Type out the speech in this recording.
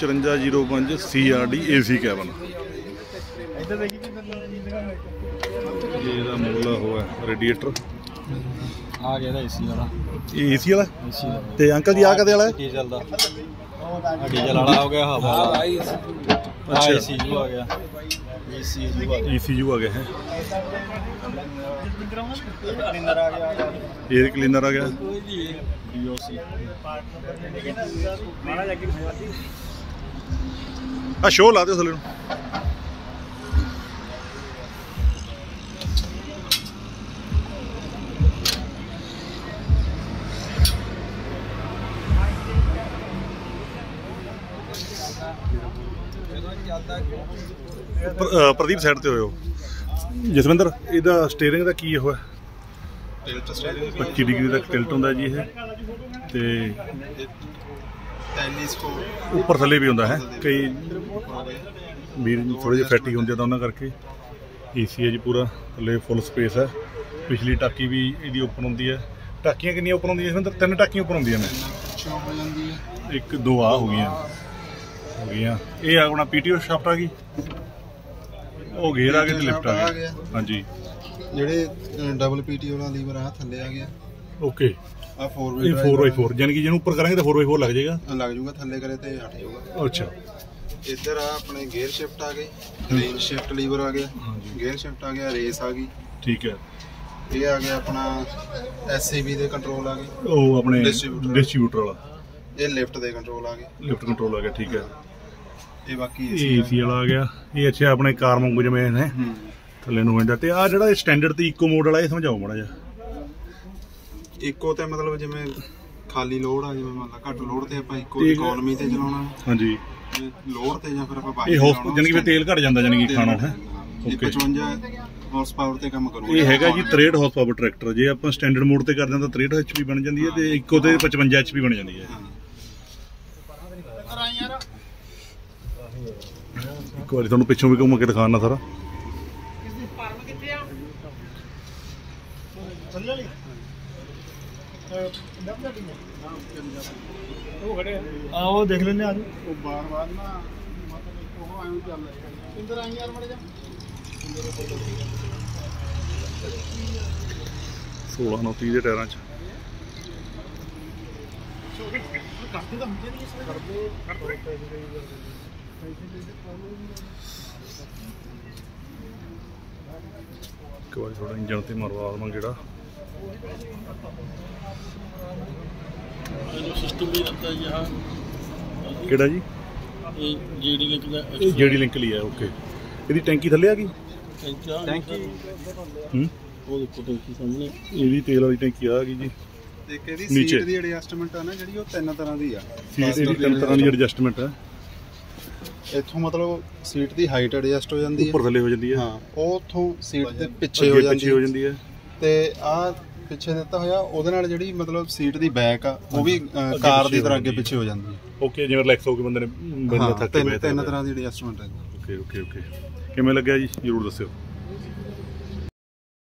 5405 CRD AC cabin. ਇੱਧਰ ਦੇਖੀ ਕਿ ਇਹਦਾ ਮੁੱਲ ਹੋਇਆ ਰੇਡੀਏਟਰ। ਆ ਗਿਆ ਇਹਦਾ ਏਸੀ ਵਾਲਾ। ਇਹ ਏਸੀ ਵਾਲਾ? ਏਸੀ ਦਾ ਤੇ ਅੰਕਲ ਜੀ ਆ ਕਦੇ ਵਾਲਾ ਹੈ? ਡੀਜ਼ਲ ਦਾ। ਆ ਡੀਜ਼ਲ ਵਾਲਾ ਹੋ ਗਿਆ ਹਵਾ ਵਾਲਾ। ਆ ਅੱਛਾ। ਏਸੀ ਜੂ ਆ ਗਿਆ। ਏਸੀ ਜੂ ਆ ਗਿਆ। ECU ਆ ਗਿਆ ਹੈ। ਕਲਿੰਦਰ ਆ ਗਿਆ। 에ਅਰ ਕਲੀਨਰ ਆ ਗਿਆ ਡੀਓਸੀ ਆ ਸ਼ੋ ਲਾ ਦਿਓ ਥੱਲੇ ਨੂੰ। ਪ੍ਰਦੀਪ ਸਾਈਡ ਤੇ ਹੋਇਓ। ਜਸਵਿੰਦਰ? ਇਹਦਾ ਸਟੀਅਰਿੰਗ ਦਾ ਕੀ ਹੋਇਆ 25 ਡਿਗਰੀ ਤੱਕ ਟਿਲਟ ਹੁੰਦਾ ਜੀ ਇਹ। ਤੇ ਟੈਨਿਸ ਕੋ ਉੱਪਰ ਥੱਲੇ ਵੀ ਹੁੰਦਾ ਹੈ। ਕਈ ਵੀਰ ਥੋੜੇ ਜਿਹੇ ਫੈਟੀ ਹੁੰਦੇ ਆ ਤਾਂ ਉਹਨਾਂ ਕਰਕੇ। ਏਸੀ ਹੈ ਜੀ ਪੂਰਾ। ਥੱਲੇ ਫੁੱਲ ਸਪੇਸ ਹੈ। ਪਿਛਲੀ ਟਾਕੀ ਵੀ ਇਹਦੀ ਓਪਨ ਹੁੰਦੀ ਹੈ। ਟਾਕੀਆਂ ਕਿੰਨੀਆਂ ਓਪਨ ਹੁੰਦੀਆਂ? ਇਸ ਤਿੰਨ ਟਾਕੀਆਂ ਓਪਨ ਹੁੰਦੀਆਂ ਨੇ। ਇੱਕ ਦੋ ਆ ਹੋ ਗਈਆਂ। ਹੋ ਗਈਆਂ। ਇਹ ਆਪਣਾ ਪੀਟੀਓ ਸ਼ਾਫਟ ਆ ਗਈ। ਉਹ ਗੇਅਰ ਆ ਗਏ ਤੇ ਲਿਫਟ ਆ ਆ ਗਿਆ। ਹਾਂਜੀ। ਜਿਹੜੇ ਡਬਲ ਪੀਟੀ ਵਾਲਾ ਲੀਵਰ ਆ ਥੱਲੇ ਆ ਗਿਆ। ਓਕੇ ਆ 4 ਇਹ 4x4 ਯਾਨੀ ਕਿ ਜਿਹਨੂੰ ਉੱਪਰ ਕਰਾਂਗੇ ਤਾਂ 4x4 ਲੱਗ ਜਾਏਗਾ। ਲੱਗ ਜੂਗਾ ਥੱਲੇ ਕਰੇ ਤੇ ਹਟ ਜਾਊਗਾ। ਅੱਛਾ। ਇੱਧਰ ਆ ਆਪਣੇ ਗੇਅਰ ਸ਼ਿਫਟ ਆ ਗਈ ਰੇਂਜ ਸ਼ਿਫਟ ਲੀਵਰ ਆ ਗਿਆ। ਗੇਅਰ ਸ਼ਿਫਟ ਆ ਗਿਆ ਰੇਸ ਆ ਗਈ। ਠੀਕ ਹੈ। ਇਹ ਆ ਗਿਆ ਆਪਣਾ ਐਸਸੀਬੀ ਦੇ ਕੰਟਰੋਲ ਆ ਗਏ। ਉਹ ਆਪਣੇ। ਡਿਸਟ੍ਰੀਬਿਊਟਰ ਵਾਲਾ। ਇਹ ਲਿਫਟ ਦੇ ਕੰਟਰੋਲ ਆ ਗਏ। ਲਿਫਟ ਕੰਟਰੋਲ ਆ ਗਿਆ ਠੀਕ ਹੈ। ਇਹ ਬਾਕੀ ਇਹ ਏਸੀ ਵਾਲਾ ਆ ਗਿਆ। ਇਹ ਅੱਛਾ ਆਪਣੇ ਕਾਰ ਵਾਂਗੂ ਜਿਵੇਂ ਨੇ। ਹੂੰ। ਥੱਲੇ ਨੂੰ ਹੋ ਜਾਂਦਾ ਤੇ ਆ ਜਿਹੜਾ ਸਟੈਂਡਰਡ ਤੇ ਇਕੋ ਮੋਡ ਵਾਲਾ ਇਹ ਸਮਝਾਓ ਮਾੜਾ ਜਿਹਾ। ਇੱਕੋ ਤੇ ਮਤਲਬ ਜਿਵੇਂ ਖਾਲੀ ਲੋਡ ਆ ਜਿਵੇਂ ਮੰਨ ਲਾ ਘੱਟ ਲੋਡ ਤੇ ਆਪਾਂ ਇੱਕੋ ਇਕਨੋਮੀ ਤੇ ਚਲਾਉਣਾ। ਹਾਂਜੀ। ਲੋਡ ਤੇ ਜਾਂ ਫਿਰ ਆਪਾਂ ਬਾਕੀ ਇਹ ਹੌਸ ਜਾਨੀ ਕਿ ਤੇਲ ਘਟ ਜਾਂਦਾ ਜਾਨੀ ਕਿ ਖਾਣਾ ਹੈ? Okay. 55 ਹਾਰਸ ਪਾਵਰ ਤੇ ਕੰਮ ਕਰੂਗਾ। ਇਹ ਹੈਗਾ ਜੀ 63 ਹਾਰਸ ਪਾਵਰ ਟਰੈਕਟਰ ਜੇ ਆਪਾਂ ਸਟੈਂਡਰਡ ਮੋਡ ਤੇ ਕਰਦੇ ਹਾਂ ਤਾਂ 63 ਐਚਪੀ ਬਣ ਜਾਂਦੀ ਹੈ ਤੇ ਇੱਕੋ ਤੇ 55 ਐਚਪੀ ਬਣ ਜਾਂਦੀ ਹੈ। ਇੱਕ ਵਾਰੀ ਤੁਹਾਨੂੰ ਪਿੱਛੋਂ ਵੀ ਘੁੰਮ ਕੇ ਦਿਖਾਉਣਾ ਸਾਰਾ। ਆ? ਉਹ ਦੇਖ ਲੈਨੇ ਆ ਜੀ ਉਹ ਬਾਰ ਬਾਰ ਨਾ ਮਤਲਬ ਉਹ ਐਵੇਂ ਚੱਲ ਰਿਹਾ ਇੰਦਰ ਆਈ ਯਾਰ ਮੜੇ ਜਾ। 16 ਨੂੰ 30 ਦੇ ਟਾਇਰਾਂ 'ਚ। ਇੱਕ ਵਾਰੀ ਥੋੜਾ ਇੰਜਨ ਤੇ ਮਰਵਾ ਦਵਾਂ ਜਿਹੜਾ ਸਿਸਟਮ ਵੀ ਰਹਿੰਦਾ ਹੈ ਯਹਾਂ ਕਿਹੜਾ ਜੀ? ਇਹ ਜੀਡੀ ਲਿੰਕ ਦਾ ਇਹ ਜਿਹੜੀ ਲਿੰਕ ਲਈ ਹੈ ਓਕੇ ਇਹਦੀ ਟੈਂਕੀ ਥੱਲੇ ਆ ਗਈ? ਟੈਂਕੀ ਹੂੰ? ਉਹ ਦੇਖੋ ਟੈਂਕੀ ਸਾਹਮਣੇ। ਇਹਦੀ ਤੇਲ ਵਾਲੀ ਟੈਂਕੀ ਆ ਗਈ ਜੀ। ਇਹਦੀ ਨੀਚੇ। ਸੀਟ ਦੀ ਐਡਜਸਟਮੈਂਟ ਆ ਨਾ ਜਿਹੜੀ ਉਹ ਤਿੰਨ ਤਰ੍ਹਾਂ ਦੀ ਆ। ਸੀਟ ਇਹਦੀ ਤਿੰਨ ਤਰ੍ਹਾਂ ਦੀ ਐਡਜਸਟਮੈਂਟ ਹੈ ਇੱਥੋਂ ਮਤਲਬ ਸੀਟ ਦੀ ਹਾਈਟ ਐਡਜਸਟ ਹੋ ਜਾਂਦੀ ਉੱਪਰ ਹੈ ਥੱਲੇ ਹੋ ਜਾਂਦੀ ਹੈ ਹਾਂ ਉਹ ਉੱਥੋਂ ਸੀਟ ਦੇ ਪਿੱਛੇ ਹੋ ਅੱਗੇ ਜਾਂਦੀ ਪਿੱਛੇ ਹੋ ਜਾਂਦੀ ਹੈ ਤੇ ਆ ਪਿੱਛੇ ਦਿੱਤਾ ਹੋਇਆ ਉਹਦੇ ਨਾਲ ਜਿਹੜੀ ਮਤਲਬ ਸੀਟ ਦੀ ਬੈਕ ਆ ਉਹ ਵੀ ਅ, ਕਾਰ ਦੀ ਤਰ੍ਹਾਂ ਅੱਗੇ ਪਿੱਛੇ ਹੋ ਜਾਂਦੀ ਹੈ। ਓਕੇ ਜਿਵੇਂ ਰਿਲੈਕਸ ਹੋ ਕੇ ਬੰਦੇ ਨੇ ਬੰਦਾ ਹਾਂ ਥੱਕ ਕੇ ਤਿੰਨ ਬੈਠਾ ਤਿੰਨ ਤਰ੍ਹਾਂ ਦੀ ਐਡਜਸਟਮੈਂਟ ਹੈ ਓਕੇ ਓਕੇ ਓਕੇ ਕਿਵੇਂ ਲੱਗਿਆ ਜੀ? ਜਰੂਰ ਦੱਸਿਓ।